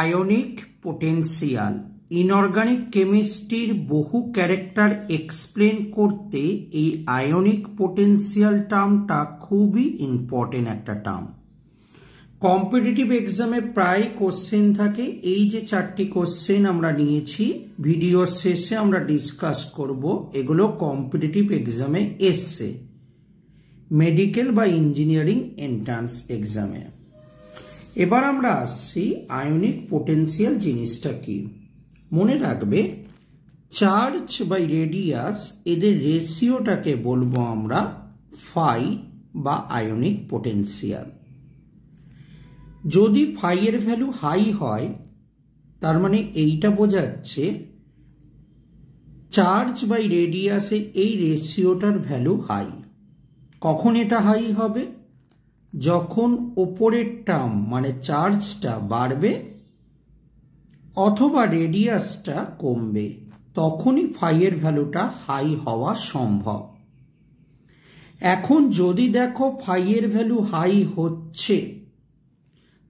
Ionic potential inorganic কেমিস্ট্রির বহু character explain করতে এই আয়নিক পোটেন্সিয়াল টার্মটা খুবই ইম্পর্টেন্ট একটা টার্ম কম্পিটিটিভ এক্সামে প্রায় কোশ্চেন থাকে, এই যে চারটি কোশ্চেন আমরা নিয়েছি ভিডিওর শেষে আমরা ডিসকাস করব, এগুলো কম্পিটিটিভ এক্সামে এসছে। মেডিকেল বা ইঞ্জিনিয়ারিং এন্ট্রান্স এক্সামে এবার আমরা আসছি আয়নিক পোটেন্সিয়াল জিনিসটা কি? মনে রাখবে চার্জ বাই রেডিয়াস এদের রেশিওটাকে বলব আমরা ফাই বা আয়নিক পোটেন্সিয়াল যদি ফাই এর ভ্যালু হাই হয়, তার মানে এইটা বোঝাচ্ছে চার্জ বাই রেডিয়াসের এই রেশিওটার ভ্যালু হাই কখন এটা হাই হবে? যখন ওপরের টার্ম মানে চার্জটা বাড়বে অথবা রেডিয়াসটা কমবে, তখনই ফাইয়ের ভ্যালুটা হাই হওয়া সম্ভব। এখন যদি দেখো ফাইয়ের ভ্যালু হাই হচ্ছে,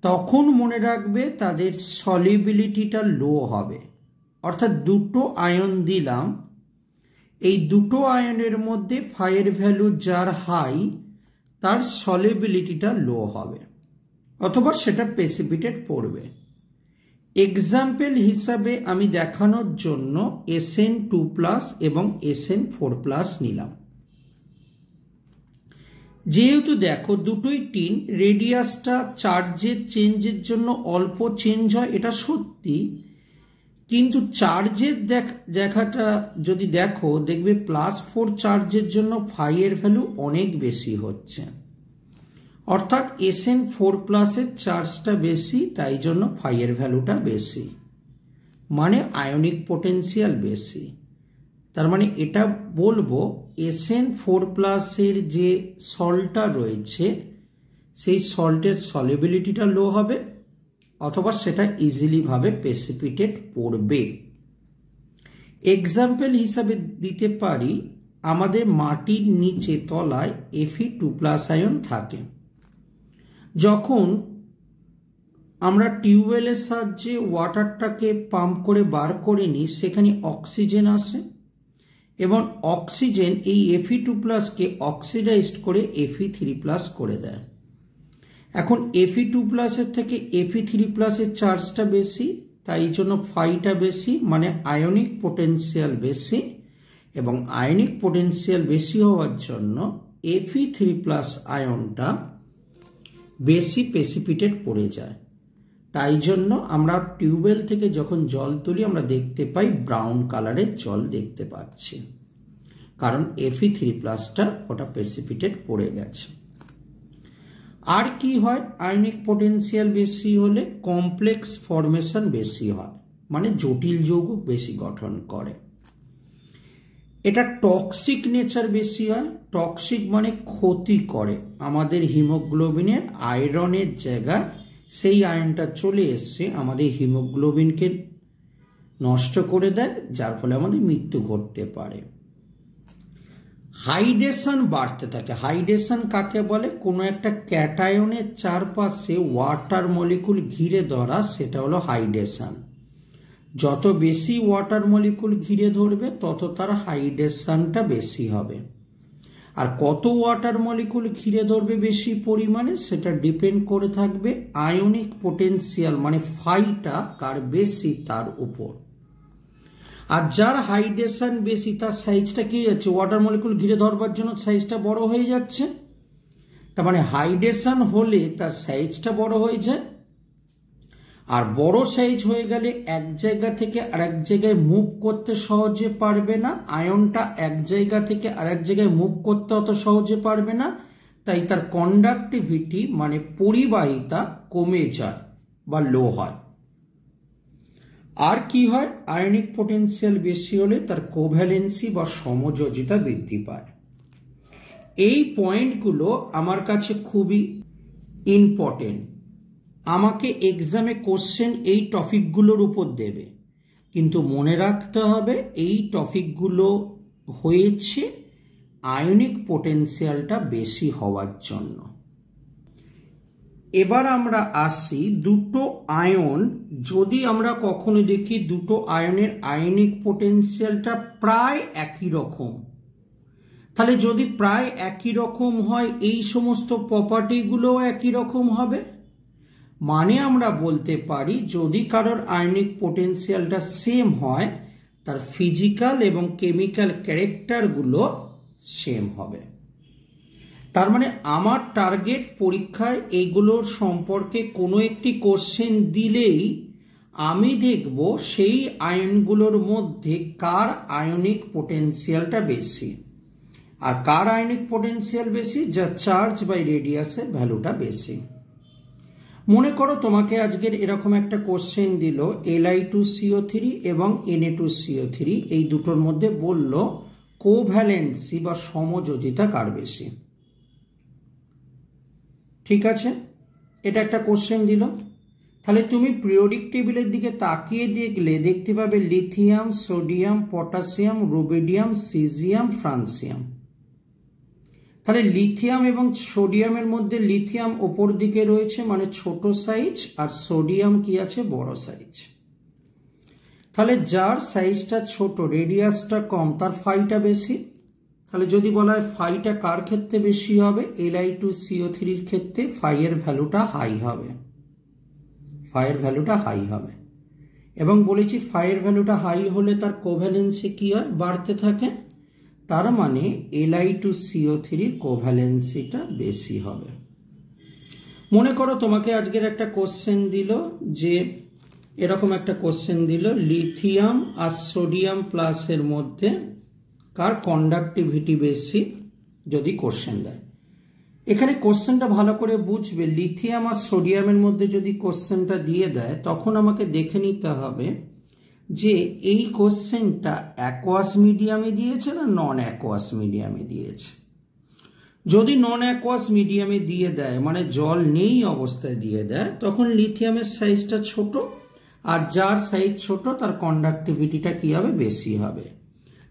তখন মনে রাখবে তাদের সলিবিলিটিটা লো হবে। অর্থাৎ দুটো আয়ন দিলাম, এই দুটো আয়নের মধ্যে ফাইয়ের ভ্যালু যার হাই তার সলিবিলিটিটা লো হবে, অথবা সেটা প্রেসিপিটেট পড়বে। এক্সাম্পল হিসাবে আমি দেখানোর জন্য এসএন টু প্লাস এবং এসএন ফোর প্লাস নিলাম। যেহেতু দেখো দুটোই টিন রেডিয়াসটা চার্জের চেঞ্জের জন্য অল্প চেঞ্জ হয়, এটা সত্যি। কিন্তু চার্জের দেখ, দেখাটা যদি দেখো, দেখবে প্লাস ফোর চার্জের জন্য ফাইয়ের ভ্যালু অনেক বেশি হচ্ছে। অর্থাৎ এস এন ফোর প্লাসের চার্জটা বেশি, তাই জন্য ফাইয়ের ভ্যালুটা বেশি। মানে আয়নিক পোটেন্সিয়াল বেশি। তার মানে এটা বলব এস এন ফোর প্লাসের যে সল্টটা রয়েছে, সেই সল্টের সলিবিলিটিটা লো হবে অথবা সেটা ইজিলিভাবে প্রেসিপিটেট পড়বে। এক্সাম্পল হিসাবে দিতে পারি, আমাদের মাটির নিচে তলায় এফি টু প্লাস আয়ন থাকে। যখন আমরা টিউবওয়েলের সাহায্যে ওয়াটারটাকে পাম্প করে বার করে নিই, সেখানে অক্সিজেন আসে এবং অক্সিজেন এই এফি টু প্লাসকে অক্সিডাইজড করে এফি থ্রি প্লাস করে দেয়। এখন এফি টু প্লাসের থেকে এফি থ্রি প্লাসের চার্জটা বেশি, তাই জন্য ফাইটা বেশি মানে আয়নিক পোটেন্সিয়াল বেশি এবং আয়নিক পোটেন্সিয়াল বেশি হওয়ার জন্য এফি থ্রি প্লাস আয়নটা বেশি প্রেসিপিটেট পড়ে যায়। তাই জন্য আমরা টিউবওয়েল থেকে যখন জল তুলি, আমরা দেখতে পাই ব্রাউন কালারের জল দেখতে পাচ্ছি। কারণ এফি থ্রি প্লাসটা ওটা প্রেসিপিটেট পড়ে গেছে। আর কি হয়? আয়নিক পোটেন্সিয়াল বেশি হলে কমপ্লেক্স ফরমেশন বেশি হয় মানে জটিল যৌগ বেশি গঠন করে। এটা টক্সিক নেচার বেশি হয় টক্সিক মানে ক্ষতি করে। আমাদের হিমোগ্লোবিনের আয়রনের জায়গায় সেই আয়নটা চলে এসছে আমাদের হিমোগ্লোবিনকে নষ্ট করে দেয়, যার ফলে আমাদের মৃত্যু ঘটতে পারে। হাইড্রেশন বাড়তে থাকে। হাইড্রেশন কাকে বলে? কোনো একটা ক্যাটায়নের চারপাশে ওয়াটার মলিকুল ঘিরে ধরা, সেটা হলো হাইড্রেশন। যত বেশি ওয়াটার মলিকুল ঘিরে ধরবে, তত তার হাইড্রেশনটা বেশি হবে। আর কত ওয়াটার মলিকুল ঘিরে ধরবে বেশি পরিমাণে, সেটা ডিপেন্ড করে থাকবে আয়নিক পোটেন্সিয়াল মানে ফাইটা কার বেশি তার উপর। আর যার হাইড্রেশন বেশি, তার সাইজটা কি যাচ্ছে? ওয়াটার মলিকুল ঘিরে ধরবার জন্য সাইজটা বড় হয়ে যাচ্ছে। তার মানে হাইড্রেশন হলে তার সাইজটা বড় হয়ে যায়। আর বড় সাইজ হয়ে গেলে এক জায়গা থেকে আরেক জায়গায় মুভ করতে সহজে পারবে না। আয়নটা এক জায়গা থেকে আরেক জায়গায় মুভ করতে অত সহজে পারবে না। তাই তার কন্ডাক্টিভিটি মানে পরিবাহিতা কমে যায় বা লো হয়। আর কি হয়? আয়নিক পোটেন্সিয়াল বেশি হলে তার কোভ্যালেন্সি বা সমযোজিতা বৃদ্ধি পায়। এই পয়েন্টগুলো আমার কাছে খুবই ইম্পর্টেন্ট আমাকে এক্সামে কোশ্চেন এই টপিকগুলোর উপর দেবে। কিন্তু মনে রাখতে হবে, এই টপিকগুলো হয়েছে আয়নিক পোটেন্সিয়ালটা বেশি হওয়ার জন্য। এবার আমরা আসি দুটো আয়ন। যদি আমরা কখনো দেখি দুটো আয়নের আয়নিক পোটেন্সিয়ালটা প্রায় একই রকম, তাহলে যদি প্রায় একই রকম হয়, এই সমস্ত প্রপার্টিগুলোও একই রকম হবে? মানে আমরা বলতে পারি, যদি কারোর আয়নিক পোটেন্সিয়ালটা সেম হয়, তার ফিজিক্যাল এবং কেমিক্যাল ক্যারেক্টারগুলো সেম হবে। তার মানে আমার টার্গেট পরীক্ষায় এগুলোর সম্পর্কে কোনো একটি কোশ্চেন দিলেই আমি দেখব সেই আয়নগুলোর মধ্যে কার আয়নিক পোটেন্সিয়ালটা বেশি। আর কার আয়নিক পোটেন্সিয়াল বেশি? যা চার্জ বাই রেডিয়াসের ভ্যালুটা বেশি। মনে করো তোমাকে আজকের এরকম একটা কোশ্চেন দিল এলআই টু সিও থ্রি এবং N A two CO three এই দুটোর মধ্যে বলল কোভ্যালেন্সি বা সমযোজিতা কার বেশি? ঠিক আছে? এটা একটা কোশ্চেন দিল। তাহলে তুমি পিরিয়ডিক টেবিলের দিকে তাকিয়ে দেখলে দেখতে পাবে lithium sodium potassium rubidium caesium francium তাহলে লিথিয়াম এবং সোডিয়ামের মধ্যে লিথিয়াম ওপর দিকে রয়েছে মানে ছোট সাইজ আর সোডিয়াম কি আছে? বড় সাইজ তাহলে যার সাইজটা ছোট রেডিয়াসটা কম, তার ফাইটা বেশি। তাহলে যদি বলা হয় ফাইটা কার ক্ষেত্রে বেশি হবে? এলআই টু সিও থ্রির ক্ষেত্রে ফাইয়ের ভ্যালুটা হাই হবে। ফাইয়ের ভ্যালুটা হাই হবে। এবং বলেছি ফাইয়ের ভ্যালুটা হাই হলে তার কোভ্যালেন্সি কি হয়? বাড়তে থাকে। তার মানে এলআই টু সিও থ্রির কোভ্যালেন্সিটা বেশি হবে। মনে করো তোমাকে আজকের একটা কোশ্চেন দিল যে এরকম একটা কোশ্চেন দিল লিথিয়াম আর সোডিয়াম প্লাসের মধ্যে কার কন্ডাক্টিভিটি বেশি যদি কোশ্চেন দেয়। এখানে কোশ্চেনটা ভালো করে বুঝবে লিথিয়াম আর সোডিয়ামের মধ্যে যদি কোশ্চেনটা দিয়ে দেয়, তখন আমাকে দেখে নিতে হবে যে এই কোশ্চেনটা অ্যাকোয়াস মিডিয়ামে দিয়েছে না নন অ্যাকোয়াস মিডিয়ামে দিয়েছে। যদি নন অ্যাকোয়াস মিডিয়ামে দিয়ে দেয় মানে জল নেই অবস্থায় দিয়ে দেয়, তখন লিথিয়ামের সাইজটা ছোট, আর যার সাইজ ছোট, তার কন্ডাক্টিভিটিটা কি হবে? বেশি হবে।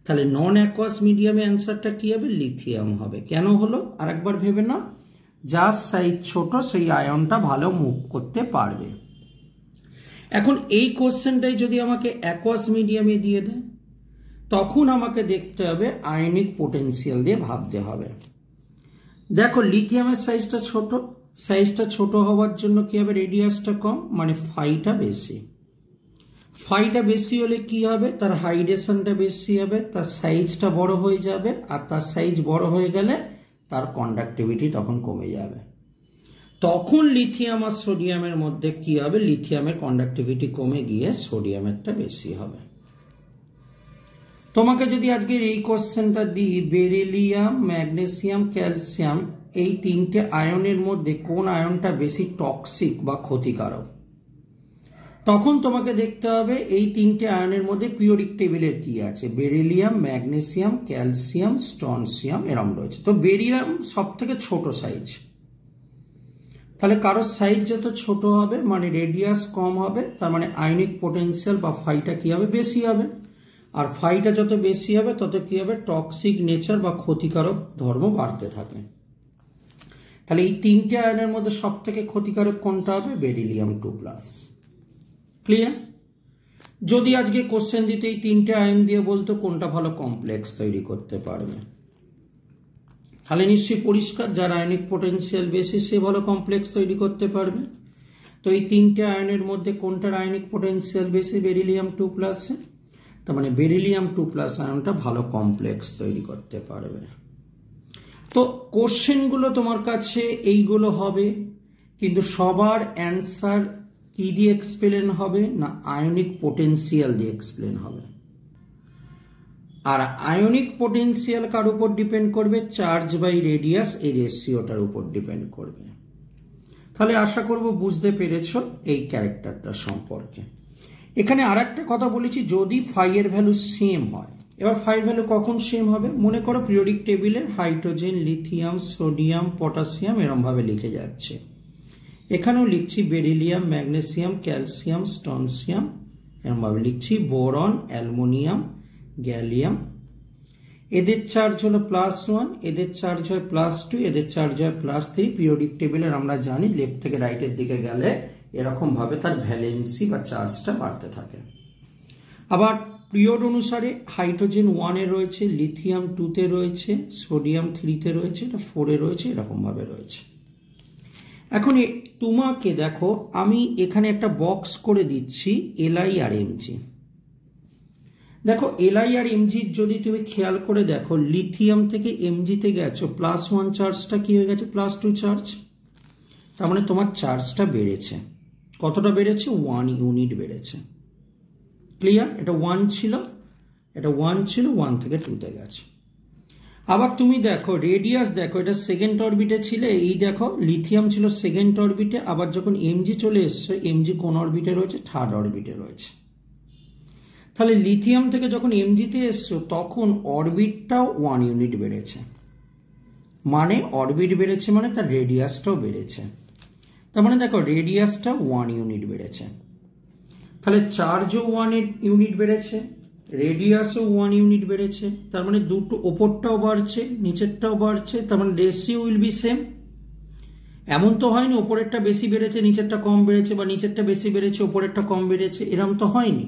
তাহলে নন অ্যাকোয়াস মিডিয়ামে অ্যান্সারটা কী হবে? লিথিয়াম হবে। কেন হলো? আরেকবার ভেবে না যার সাইজ ছোট, সেই আয়নটা ভালো মুভ করতে পারবে। এখন এই কোশ্চেনটাই যদি আমাকে অ্যাকোয়াস মিডিয়ামে দিয়ে দেয়, তখন আমাকে দেখতে হবে আয়নিক পোটেন্সিয়াল দিয়ে ভাবতে হবে। দেখো লিথিয়ামের সাইজটা ছোট। সাইজটা ছোট হওয়ার জন্য কী হবে? রেডিয়াসটা কম মানে ফাইটা বেশি। ফাইটা বেশি হলে কি হবে? তার হাইড্রেশনটা বেশি হবে, তার সাইজটা বড় হয়ে যাবে, আর তার সাইজ বড় হয়ে গেলে তার কন্ডাক্টিভিটি তখন কমে যাবে। তখন লিথিয়াম আর সোডিয়ামের মধ্যে কি হবে? লিথিয়ামের কন্ডাক্টিভিটি কমে গিয়ে সোডিয়ামেরটা বেশি হবে। তোমাকে যদি আজকের এই কোশ্চেনটা দিই বেরিলিয়াম ম্যাগনেসিয়াম ক্যালসিয়াম এই তিনটে আয়নের মধ্যে কোন আয়নটা বেশি টক্সিক বা ক্ষতিকারক? তখন তোমাকে দেখতে হবে এই তিনটে আয়নের মধ্যে পিওরিক টেবিলের কি আছে? বেরিলিয়াম, ম্যাগনেসিয়াম, ক্যালসিয়াম স্টনসিয়াম এরম রয়েছে। তো বেরিলিয়াম সব থেকে ছোট সাইজ। তাহলে কারোর সাইজ যত ছোট হবে মানে রেডিয়াস কম হবে, তার মানে আয়নিক পোটেন্সিয়াল বা ফাইটা কি হবে? বেশি হবে। আর ফাইটা যত বেশি হবে, তত কি হবে? টক্সিক নেচার বা ক্ষতিকারক ধর্ম বাড়তে থাকে। তাহলে এই তিনটে আয়নের মধ্যে সব থেকে ক্ষতিকারক কোনটা হবে? Beryllium two plus. ক্লিয়ার যদি আজকে কোশ্চেন দিতে এই তিনটে আয়ন দিয়ে বলতো, কোনটা ভালো কমপ্লেক্স তৈরি করতে পারবে? তাহলে নিশ্চয়ই পরিষ্কার যার আয়নিক পোটেন্সিয়াল বেশি, সে ভালো কমপ্লেক্স তৈরি করতে পারবে। তো এই তিনটে আয়নের মধ্যে কোনটার আয়নিক পোটেন্সিয়াল বেশি? বেরিলিয়াম টু প্লাসে তার মানে বেরিলিয়াম টু প্লাস আয়নটা ভালো কমপ্লেক্স তৈরি করতে পারবে। তো কোশ্চেনগুলো তোমার কাছে এইগুলো হবে, কিন্তু সবার অ্যান্সার কি দিয়ে এক্সপ্লেন হবে না আয়নিক পোটেন্সিয়াল দিয়ে এক্সপ্লেন হবে? আর আয়নিক পোটেন্সিয়াল কার উপর ডিপেন্ড করবে? চার্জ বাই রেডিয়াস এই রেশিওটার উপর ডিপেন্ড করবে। তাহলে আশা করব বুঝতে পেরেছ এই ক্যারেক্টারটা সম্পর্কে। এখানে আর একটা কথা বলেছি, যদি ফাইয়ের ভ্যালু সেম হয়, এবার ফাইয়ের ভ্যালু কখন সেম হবে? মনে করো পিরিয়ডিক টেবিলে হাইড্রোজেন লিথিয়াম সোডিয়াম পটাশিয়াম এরমভাবে লিখে যাচ্ছে। এখানেও লিখছি বেরিলিয়াম, ম্যাগনেসিয়াম, ক্যালসিয়াম, স্টনসিয়াম। এরমভাবে লিখছি, বোরন, অ্যালমোনিয়াম, গ্যালিয়াম। এদের চার্জ হলো প্লাস ওয়ান এদের চার্জ হয় প্লাস টু এদের চার্জ হয় প্লাস থ্রি পিরিয়ডিক টেবিলের আমরা জানি লেফট থেকে রাইটের দিকে গেলে এরকমভাবে তার ভ্যালেন্সি বা চার্জটা বাড়তে থাকে। আবার পিরিয়ড অনুসারে হাইড্রোজেন ওয়ানে রয়েছে লিথিয়াম টুতে রয়েছে সোডিয়াম থ্রিতে রয়েছে, এটা ফোরে রয়েছে এরকমভাবে রয়েছে। এখন তোমাকে দেখো, আমি এখানে একটা বক্স করে দিচ্ছি এলআই আর এমজি দেখো এলআই আর এমজির যদি তুমি খেয়াল করে দেখো লিথিয়াম থেকে এমজিতে গেছো প্লাস ওয়ান চার্জটা কি হয়ে গেছে? প্লাস টু চার্জ তার মানে তোমার চার্জটা বেড়েছে। কতটা বেড়েছে? ওয়ান ইউনিট বেড়েছে। ক্লিয়ার এটা ওয়ান ছিল, এটা ওয়ান ছিল ওয়ান থেকে টুতে গেছে। আবার তুমি দেখো রেডিয়াস দেখো, এটা সেকেন্ড অরবিটে ছিল, এই দেখো লিথিয়াম ছিল সেকেন্ড অরবিটে আবার যখন এমজি চলে এসছে এমজি কোন অরবিটে রয়েছে? থার্ড অরবিটে রয়েছে। তাহলে লিথিয়াম থেকে যখন এমজিতে এসছো, তখন অরবিটটাও ওয়ান ইউনিট বেড়েছে। মানে অরবিট বেড়েছে মানে তার রেডিয়াসটাও বেড়েছে। তার মানে দেখো রেডিয়াসটা ওয়ান ইউনিট বেড়েছে। তাহলে চার্জও ওয়ান ইউনিট বেড়েছে। রেডিয়াসও ওয়ান ইউনিট বেড়েছে, তার মানে দুটো ওপরটাও বাড়ছে, নিচেরটাও বাড়ছে, তার মানে রেসিও উইল বি সেম এমন তো হয়নি ওপরেরটা বেশি বেড়েছে, নিচেরটা কম বেড়েছে বা নিচেরটা বেশি বেড়েছে, ওপরেরটা কম বেড়েছে, এরম তো হয়নি।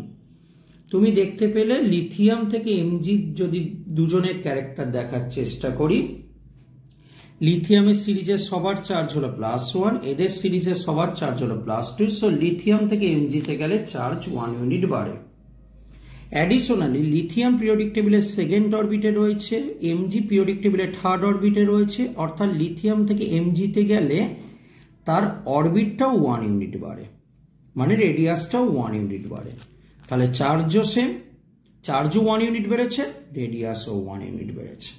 তুমি দেখতে পেলে লিথিয়াম থেকে এমজি যদি দুজনের ক্যারেক্টার দেখার চেষ্টা করি লিথিয়ামের সিরিজের সবার চার্জ হলো প্লাস ওয়ান এদের সিরিজের সবার চার্জ হলো প্লাস টু সো লিথিয়াম থেকে এমজিতে গেলে চার্জ ওয়ান ইউনিট বাড়ে। অ্যাডিশনালি লিথিয়াম পিরিয়ডিক টেবিলের সেকেন্ড অরবিটে রয়েছে এমজি পিরিয়ডিক টেবিলের থার্ড অরবিটে রয়েছে, অর্থাৎ লিথিয়াম থেকে এমজিতে গেলে তার অরবিটটাও ওয়ান ইউনিট বাড়ে মানে রেডিয়াসটাও ওয়ান ইউনিট বাড়ে। তাহলে চার্জও সেম চার্জও ওয়ান ইউনিট বেড়েছে রেডিয়াসও ওয়ান ইউনিট বেড়েছে।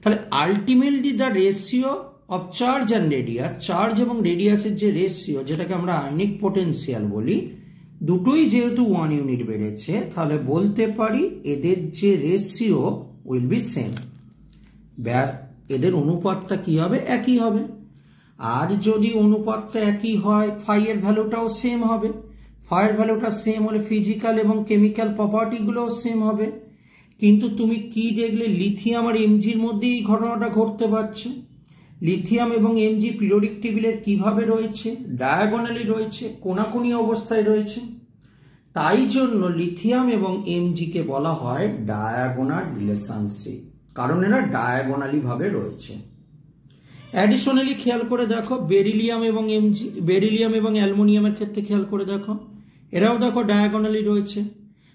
তাহলে ultimately the ratio of charge and radius charge এবং রেডিয়াসের যে রেশিও যেটাকে আমরা আইনিক পোটেন্সিয়াল বলি দুটোই যেহেতু ওয়ান ইউনিট বেড়েছে, তাহলে বলতে পারি এদের যে রেশিও উইল বি সেম এদের অনুপাতটা কি হবে? একই হবে। আর যদি অনুপাতটা একই হয় ফাইয়ের ভ্যালুটাও সেম হবে। ফায়ার ভ্যালুটা সেম হলে ফিজিক্যাল এবং কেমিক্যাল প্রপার্টিগুলোও সেম হবে। কিন্তু তুমি কি দেখলে লিথিয়াম আর এমজির মধ্যেই এই ঘটনাটা ঘটতে পারছে। লিথিয়াম এবং এমজি পিরিয়ডিক টেবিলের কীভাবে রয়েছে, ডায়াগোনালি রয়েছে, কোনাকুনি অবস্থায় রয়েছে, তাই জন্য লিথিয়াম এবং এমজিকে বলা হয় ডায়াগোনাল রিলেশনশিপ, কারণ এরা ডায়াগোনালি ভাবে রয়েছে। অ্যাডিশনালি খেয়াল করে দেখো, বেরিলিয়াম এবং এমজি বেরিলিয়াম এবং অ্যালমোনিয়ামের ক্ষেত্রে খেয়াল করে দেখো, এরাও দেখো ডায়াগোনালি রয়েছে।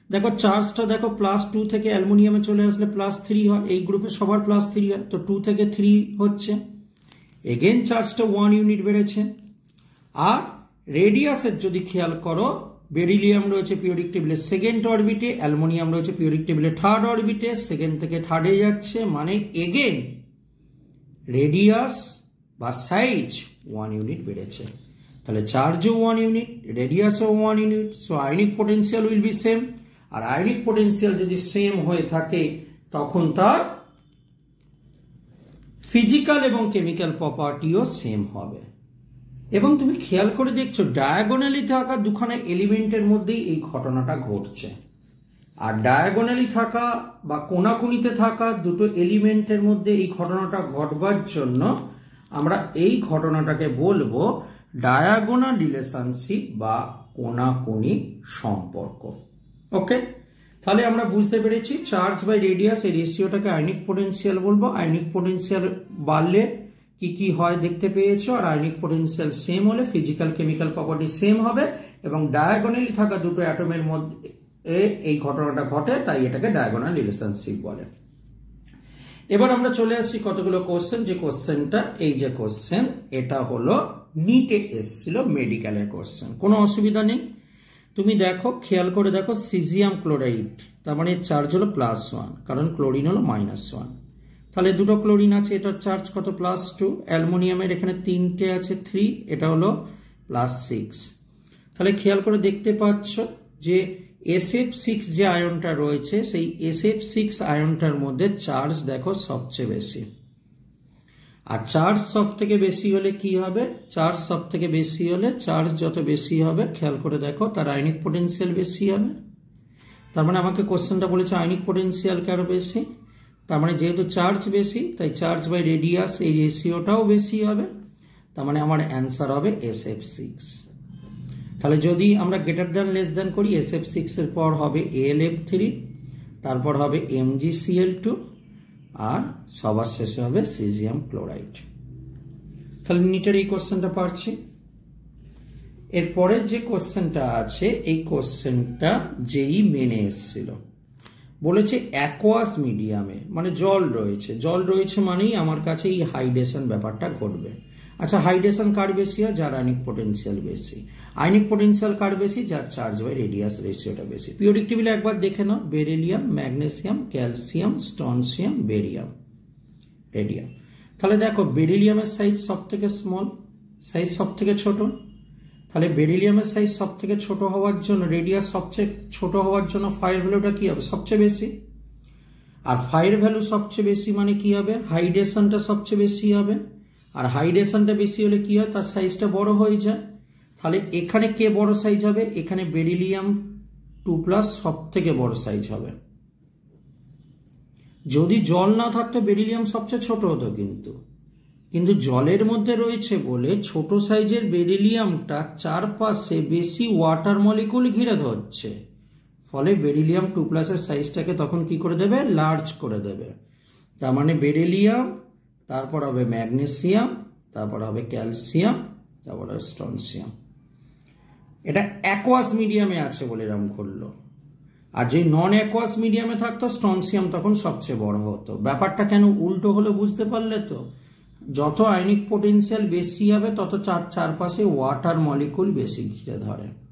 দেখো চার্জটা দেখো প্লাস টু থেকে অ্যালমোনিয়ামে চলে আসলে প্লাস থ্রি হয়, এই গ্রুপে সবার প্লাস থ্রি হয়, তো টু থেকে থ্রি হচ্ছে। এগেন চার্জটা ওয়ান ইউনিট বেড়েছে। আর রেডিয়াসের যদি খেয়াল করো বেরিলিয়াম রয়েছে পিওরিক টেবিলের সেকেন্ড অরবিটে অ্যালমোনিয়াম রয়েছে পিওরিক টেবিলের থার্ড অরবিটে সেকেন্ড থেকে থার্ডে যাচ্ছে মানে এগেন রেডিয়াস বা সাইজ ওয়ান ইউনিট বেড়েছে। তাহলে চার্জও one unit রেডিয়াসও one unit so ionic potential will be same R ionic potential যদি সেম হয়ে থাকে, তখন তার ফিজিক্যাল এবং কেমিক্যাল প্রপার্টিও সেম হবে। এবং তুমি খেয়াল করে দেখছ ডায়াগোনালি থাকা দুখানা এলিমেন্টের মধ্যেই এই ঘটনাটা ঘটছে। আর ডায়াগোনালি থাকা বা কোনাকুনিতে থাকা দুটো এলিমেন্টের মধ্যে এই ঘটনাটা ঘটবার জন্য আমরা এই ঘটনাটাকে বলব ডায়াগোনাল রিলেশনশিপ বা কোনাকুনি সম্পর্ক। ওকে তাহলে আমরা বুঝতে পেরেছি চার্জ বাই রেডিয়াস এই রেশিওটাকে আইনিক পোটেন্সিয়াল বলব। আইনিক পোটেন্সিয়াল বাড়লে কি কি হয় দেখতে পেয়েছ? আর আইনিক পোটেন্সিয়াল সেম হলে ফিজিক্যাল কেমিক্যাল প্রপার্টি সেম হবে এবং ডায়াগোনালি থাকা দুটো অ্যাটমের মধ্যে এই ঘটনাটা ঘটে, তাই এটাকে ডায়াগোনাল রিলেশনশিপ বলে। এবার আমরা চলে আসছি কতগুলো কোশ্চেন যে কোশ্চেনটা এই যে কোশ্চেন এটা হলো নিটে এসছিল মেডিকেলের কোশ্চেন কোনো অসুবিধা নেই। তুমি দেখো, খেয়াল করে দেখো, সিজিয়াম ক্লোরাইড, তার মানে চার্জ হলো প্লাস ওয়ান কারণ ক্লোরিন হলো মাইনাস ওয়ান তাহলে দুটো ক্লোরিন আছে এটার চার্জ কত প্লাস টু অ্যালমোনিয়ামের এখানে তিনটে আছে থ্রি এটা হলো প্লাস সিক্স তাহলে খেয়াল করে দেখতে পাচ্ছ যে এস এফ সিক্স যে আয়নটা রয়েছে, সেই এস এফ সিক্স আয়নটার মধ্যে চার্জ দেখো সবচেয়ে বেশি। আর চার্জ সব থেকে বেশি হলে কি হবে? চার্জ সব থেকে বেশি হলে চার্জ যত বেশি হবে, খেয়াল করে দেখো, তার আইনিক পোটেন্সিয়াল বেশি হবে। তার মানে আমাকে কোশ্চেনটা বলেছে আইনিক পোটেন্সিয়াল কারও বেশি? তার মানে যেহেতু চার্জ বেশি, তাই চার্জ বাই রেডিয়াস এই রেশিওটাও বেশি হবে। তার মানে আমার অ্যান্সার হবে এস এফ সিক্স তাহলে যদি আমরা গ্রেটার দ্যান লেস দ্যান করি এস এফ সিক্সের পর হবে এল এফ থ্রি তারপর হবে এমজিসিএল টু আর সবার শেষে হবে সিজিয়াম ক্লোরাইড তাহলে নিটের এই কোশ্চেনটা পারছি। এরপরের যে কোশ্চেনটা আছে, এই কোশ্চেনটা যেই মেনে এসছিল। বলেছে অ্যাকোয়াস মিডিয়ামে মানে জল রয়েছে। জল রয়েছে মানেই আমার কাছে এই হাইড্রেশন ব্যাপারটা ঘটবে। আচ্ছা হাইড্রেশন কার বেশি হয়? যার আইনিক পোটেন্সিয়াল বেশি। আইনিক পোটেন্সিয়াল কার বেশি? যার চার্জ বাই রেডিয়াস রেশিওটা বেশি। পিওরিক টেবিলে একবার দেখে নাও। Beryllium magnesium calcium strontium barium radium তাহলে দেখো বেরিলিয়ামের সাইজ সব থেকে স্মল সাইজ সব থেকে ছোট। তাহলে বেরিলিয়ামের সাইজ সব থেকে ছোট হওয়ার জন্য রেডিয়াস সবচেয়ে ছোট হওয়ার জন্য ফায়ার ভ্যালুটা কী হবে? সবচেয়ে বেশি। আর ফায়ার ভ্যালু সবচেয়ে বেশি মানে কি হবে? হাইড্রেশনটা সবচেয়ে বেশি হবে। আর হাইড্রেশনটা বেশি হলে কি হয়? তার সাইজটা বড় হয়ে যায়। তাহলে এখানে কে বড় সাইজ হবে? এখানে বেরিলিয়াম টু প্লাস সব থেকে বড় সাইজ হবে। যদি জল না থাকতো বেরিলিয়াম সবচেয়ে ছোট হতো কিন্তু। কিন্তু জলের মধ্যে রয়েছে বলে ছোট সাইজের বেরিলিয়ামটা চারপাশে বেশি ওয়াটার মলিকুল ঘিরে ধরছে। ফলে বেরিলিয়াম টু প্লাসের সাইজটাকে তখন কি করে দেবে? লার্জ করে দেবে। তার মানে বেরিলিয়াম তারপর হবে ম্যাগনেসিয়াম, তারপর হবে ক্যালসিয়াম, তারপর হবে স্টনসিয়াম। এটা অ্যাকোয়াস মিডিয়ামে আছে বলে এরম করল। আর যে নন অ্যাকোয়াস মিডিয়ামে থাকতো, স্টনসিয়াম তখন সবচেয়ে বড় হতো। ব্যাপারটা কেন উল্টো হলে বুঝতে পারলে তো? যত আয়নিক পোটেন্সিয়াল বেশি হবে, তত চার, চারপাশে ওয়াটার মলিকুল বেশি ঘিরে ধরে।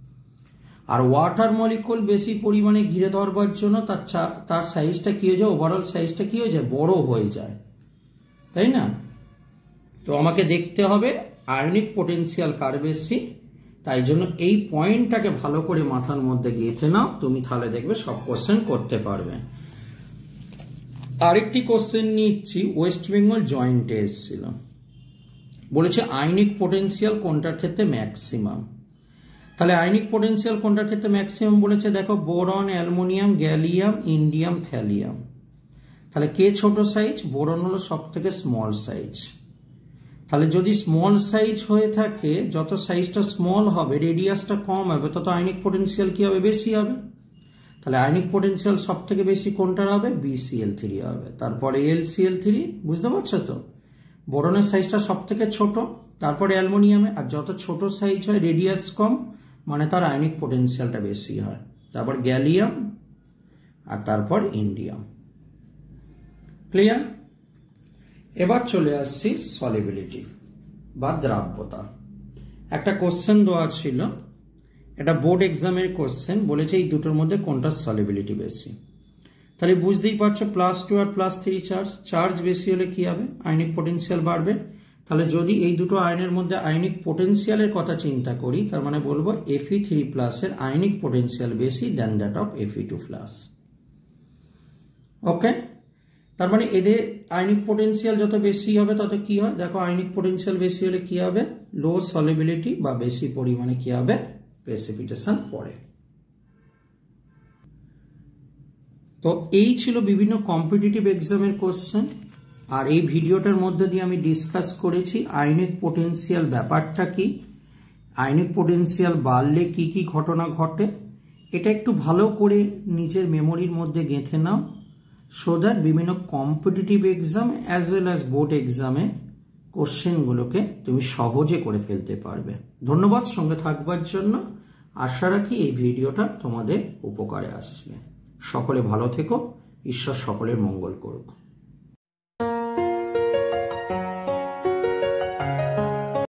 আর ওয়াটার মলিকুল বেশি পরিমাণে ঘিরে ধরবার জন্য তার তার সাইজটা কী হয়ে যায়? ওভারঅল সাইজটা কী হয়ে যায়? বড় হয়ে যায়। তাই না? তো আমাকে দেখতে হবে আয়নিক পোটেন্সিয়াল কার বেশি তাই জন্য এই পয়েন্টটাকে ভালো করে মাথার মধ্যে গেঁথে নাও, তুমি তাহলে দেখবে সব কোশ্চেন করতে পারবে। আরেকটি কোশ্চেন নিচ্ছি ওয়েস্ট বেঙ্গল জয়েন্টে এসেছিল। বলেছে আইনিক পোটেন্সিয়াল কোনটার ক্ষেত্রে ম্যাক্সিমাম তাহলে আইনিক পোটেন্সিয়াল কোনটার ক্ষেত্রে ম্যাক্সিমাম বলেছে? দেখো boron aluminium gallium indium thallium তাহলে কে ছোট সাইজ বোরন হলো সব থেকে স্মল সাইজ তাহলে যদি স্মল সাইজ হয়ে থাকে, যত সাইজটা স্মল হবে রেডিয়াসটা কম হবে, তত আইনিক পোটেন্সিয়াল কি হবে? বেশি হবে। তাহলে আয়নিক পোটেন্সিয়াল সব থেকে বেশি কোনটার হবে? বিসিএল থ্রি হবে। তারপরে এলসিএল থ্রি বুঝতে পারছ তো? বোরনের সাইজটা সব থেকে ছোট, তারপরে অ্যালমোনিয়ামে, আর যত ছোট সাইজ হয় রেডিয়াস কম মানে তার আয়নিক পোটেন্সিয়ালটা বেশি হয়। তারপর গ্যালিয়াম আর তারপর ইন্ডিয়াম ক্লিয়ার এবার চলে আসছি সলিবিলিটি বা দ্রাব্যতা। একটা কোশ্চেন দেওয়া ছিল। এটা বোর্ড এক্সামের কোশ্চেন বলেছে এই দুটোর মধ্যে কোনটা সলিবিলিটি বেশি? তাহলে বুঝতেই পারছ প্লাস টু আর প্লাস থ্রি চার্জ চার্জ বেশি হলে কি হবে? আইনিক পোটেন্সিয়াল বাড়বে। তাহলে যদি এই দুটো আয়নের মধ্যে আইনিক পোটেন্সিয়ালের কথা চিন্তা করি, তার মানে বলব এফি থ্রি প্লাসের আইনিক পোটেন্সিয়াল বেশি than that of এফি two plus okay তার মানে এদের আইনিক পোটেন্সিয়াল যত বেশি হবে তত কি হয়? দেখো আইনিক পোটেন্সিয়াল বেশি হলে কি হবে? লো সলিবিলিটি বা বেশি পরিমাণে কি হবে? প্রেসিপিটেশন পড়ে। তো এই ছিল বিভিন্ন কম্পিটিটিভ এক্সামের কোশ্চেন আর এই ভিডিওটার মধ্যে দিয়ে আমি ডিসকাস করেছি আইনিক পোটেন্সিয়াল ব্যাপারটা কি আইনিক পোটেন্সিয়াল বাড়লে কি কি ঘটনা ঘটে। এটা একটু ভালো করে নিজের মেমোরির মধ্যে গেঁথে নাও। সো দ্যাট বিভিন্ন competitive exam as well as board এক্সামে কোশ্চেনগুলোকে তুমি সহজে করে ফেলতে পারবে। ধন্যবাদ সঙ্গে থাকবার জন্য। আশা রাখি এই ভিডিওটা তোমাদের উপকারে আসবে। সকলে ভালো থেকো। ঈশ্বর সকলের মঙ্গল করুক।